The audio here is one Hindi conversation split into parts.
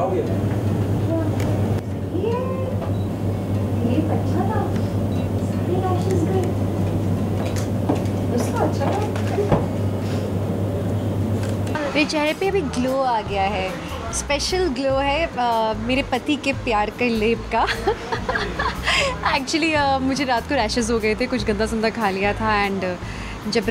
जाओगे मेरे चेहरे पे अभी ग्लो आ गया है। स्पेशल ग्लो है अ, मेरे पति के प्यार का लेप का। एक्चुअली मुझे रात को रैशेज़ हो गए थे कुछ गंदा संदा खा लिया था एंड जब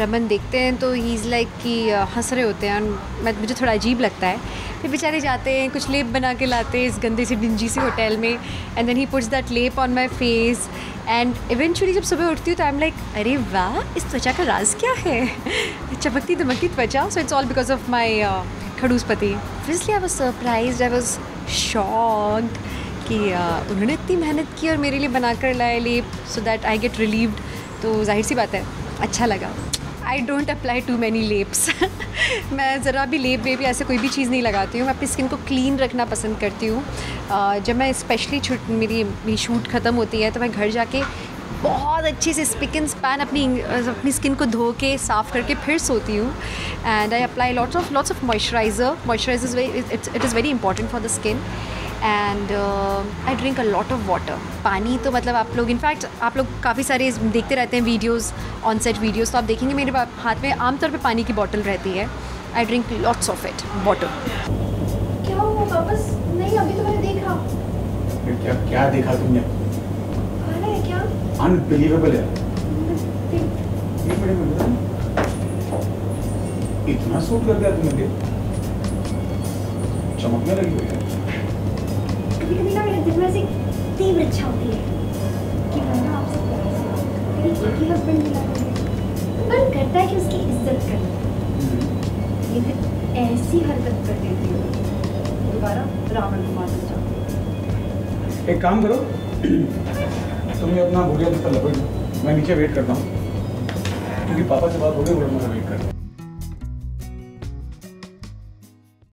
रमन देखते हैं तो ही इज़ लाइक कि हंस रहे होते हैं मैं, मुझे थोड़ा अजीब लगता है। फिर बेचारे जाते हैं, कुछ लेप बना के लाते हैं इस गंदे से डिंजी से होटल में and then he puts that lep on my face and eventually जब सुबह उठती हूँ तो आई एम लाइक अरे वाह, इस त्वचा का राज क्या है? चमकती दमकती त्वचा so it's all because of my khadoos pati. Obviously I was surprise I was shocked कि उन्होंने इतनी मेहनत की और मेरे लिए बना कर लाए लेप so that I get relieved तो ज़ाहिर सी बात है। अच्छा लगा। I don't apply too many leps मैं ज़रा भी लेप वेप ऐसे कोई भी चीज़ नहीं लगाती हूँ। मैं अपनी स्किन को क्लीन रखना पसंद करती हूँ। जब मैं स्पेशली मेरी मेरी शूट ख़त्म होती है तो मैं घर जाके बहुत अच्छे से स्पिक एंड स्पैन अपनी अपनी स्किन को धो के साफ़ करके फिर सोती हूँ। And I apply lots of lots of moisturiser moisturiser it is very important for the skin and I drink a lot of water पानी तो मतलब आप लोग इनफैक्ट आप लोग काफ़ी सारे देखते रहते हैं वीडियोज़ ऑन सेट वीडियोज़ तो आप देखेंगे मेरे हाथ में आमतौर पर पानी की बॉटल रहती है। I drink lots of it water क्या हुआ वापस? नहीं अभी तो मैंने देखा। क्या क्या देखा तुमने? अनबिलीवेबल है इतना सूट कर गया तुम्हें चमकने लगी हुई है कभी कभी ना मेरे दिल में ऐसी तीव्र इच्छा होती है कि आपसे प्यार से बात एक ही हस्बैंड मिला मन करता है कि उसकी इज़्ज़त करूँ लेकिन ऐसी हरकत कर देती हूँ दोबारा रावण को मारना चाहती एक काम करो। तुम्हें अपना लपेट मैं नीचे वेट करता हूँ क्योंकि पापा से बात हो गई मुझे वेट कर रहे हैं।